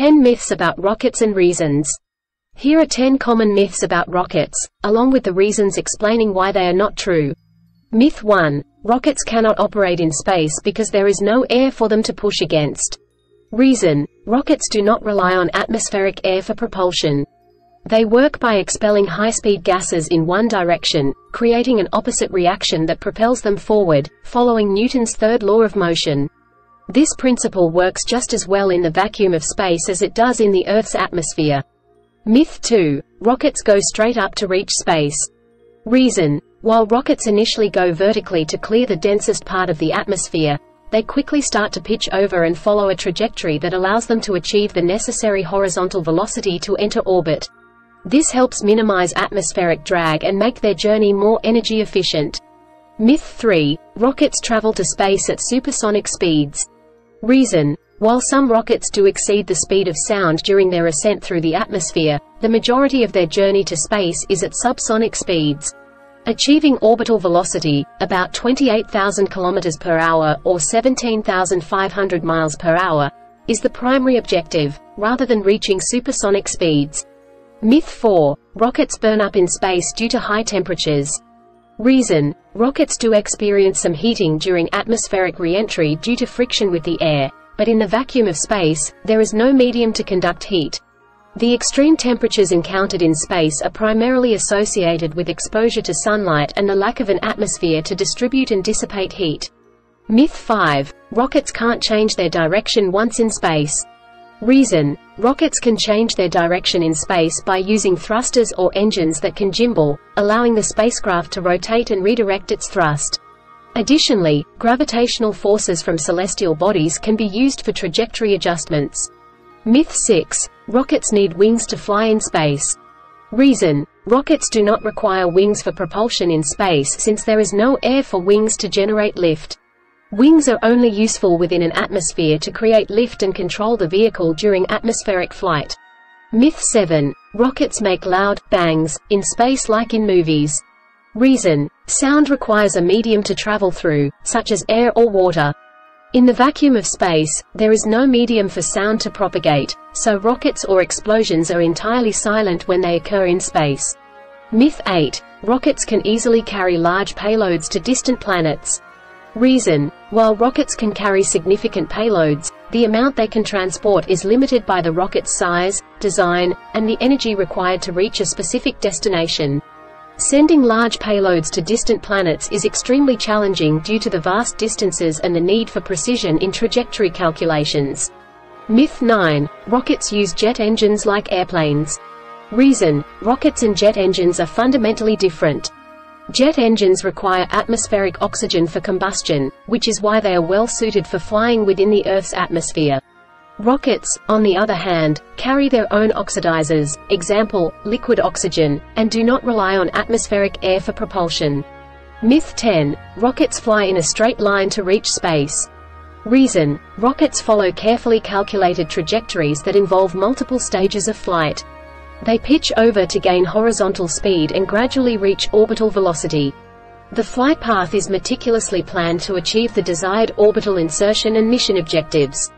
10 myths about rockets and reasons. Here are 10 common myths about rockets, along with the reasons explaining why they are not true. Myth 1. Rockets cannot operate in space because there is no air for them to push against. Reason. Rockets do not rely on atmospheric air for propulsion. They work by expelling high-speed gases in one direction, creating an opposite reaction that propels them forward, following Newton's third law of motion. This principle works just as well in the vacuum of space as it does in the Earth's atmosphere. Myth 2. Rockets go straight up to reach space. Reason. While rockets initially go vertically to clear the densest part of the atmosphere, they quickly start to pitch over and follow a trajectory that allows them to achieve the necessary horizontal velocity to enter orbit. This helps minimize atmospheric drag and make their journey more energy efficient. Myth 3. Rockets travel to space at supersonic speeds. Reason. While some rockets do exceed the speed of sound during their ascent through the atmosphere, the majority of their journey to space is at subsonic speeds. Achieving orbital velocity, about 28,000 km per hour or 17,500 miles per hour, is the primary objective, rather than reaching supersonic speeds. Myth 4. Rockets burn up in space due to high temperatures. Reason. Rockets do experience some heating during atmospheric re-entry due to friction with the air, but in the vacuum of space, there is no medium to conduct heat. The extreme temperatures encountered in space are primarily associated with exposure to sunlight and the lack of an atmosphere to distribute and dissipate heat. Myth 5. Rockets can't change their direction once in space. Reason. Rockets can change their direction in space by using thrusters or engines that can gimbal, allowing the spacecraft to rotate and redirect its thrust. Additionally, gravitational forces from celestial bodies can be used for trajectory adjustments. Myth 6. Rockets need wings to fly in space. Reason. Rockets do not require wings for propulsion in space since there is no air for wings to generate lift. Wings are only useful within an atmosphere to create lift and control the vehicle during atmospheric flight. Myth 7. Rockets make loud bangs in space like in movies. Reason. Sound requires a medium to travel through, such as air or water. In the vacuum of space, there is no medium for sound to propagate, so rockets or explosions are entirely silent when they occur in space. Myth 8. Rockets can easily carry large payloads to distant planets. Reason. While rockets can carry significant payloads, the amount they can transport is limited by the rocket's size, design, and the energy required to reach a specific destination. Sending large payloads to distant planets is extremely challenging due to the vast distances and the need for precision in trajectory calculations. Myth 9. Rockets use jet engines like airplanes. Reason. Rockets and jet engines are fundamentally different. Jet engines require atmospheric oxygen for combustion, which is why they are well suited for flying within the Earth's atmosphere. Rockets, on the other hand, carry their own oxidizers, example, liquid oxygen, and do not rely on atmospheric air for propulsion. Myth 10. Rockets fly in a straight line to reach space. Reason. Rockets follow carefully calculated trajectories that involve multiple stages of flight. They pitch over to gain horizontal speed and gradually reach orbital velocity. The flight path is meticulously planned to achieve the desired orbital insertion and mission objectives.